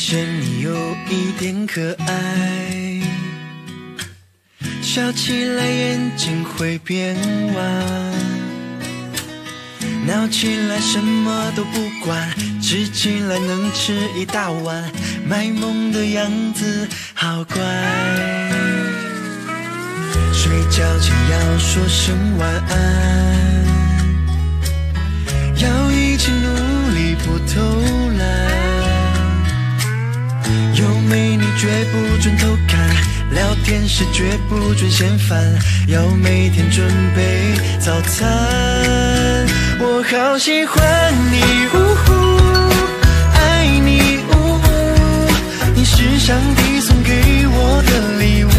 现你有一点可爱，笑起来眼睛会变弯，闹起来什么都不管，吃起来能吃一大碗，卖萌的样子好乖。睡觉前要说声晚安，不准偷看，聊天时绝不准嫌烦，要每天准备早餐。我好喜欢你，呜呼，爱你，呜呼，你是上帝送给我的礼物。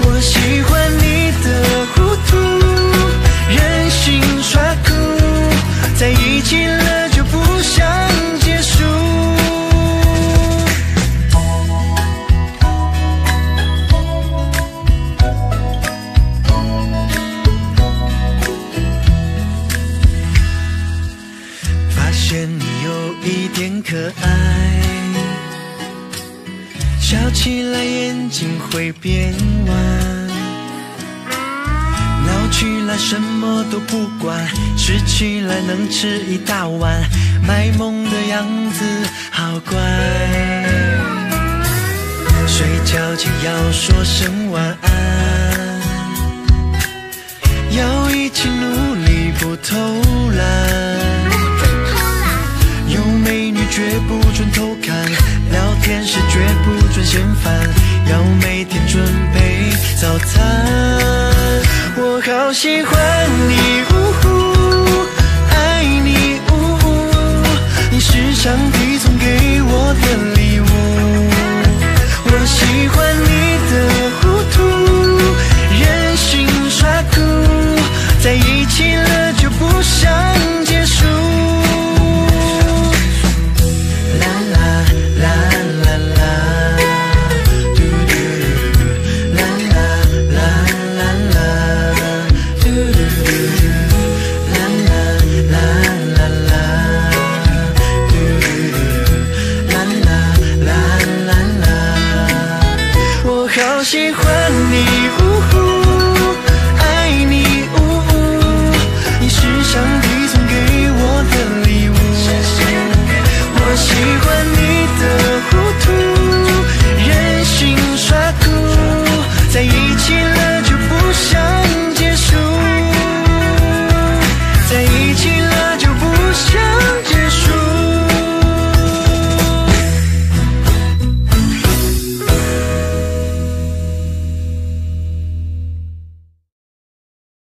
我喜欢你的糊涂，任性耍酷，在一起点可爱，笑起来眼睛会变弯，闹起来什么都不管，吃起来能吃一大碗，卖萌的样子好乖。睡觉前要说声晚安，要一起努力不偷早餐，我好喜欢你，呜呼，爱你，呜呼，你是上帝送给我的礼物，我喜欢你的糊涂，任性耍酷，在一起了就不想。she